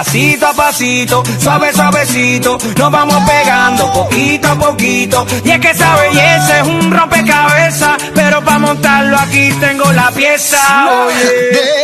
Pasito a pasito, suave suavecito, nos vamos pegando poquito a poquito. Y es que esa belleza es un rompecabezas, pero para montarlo aquí tengo la pieza. Oye,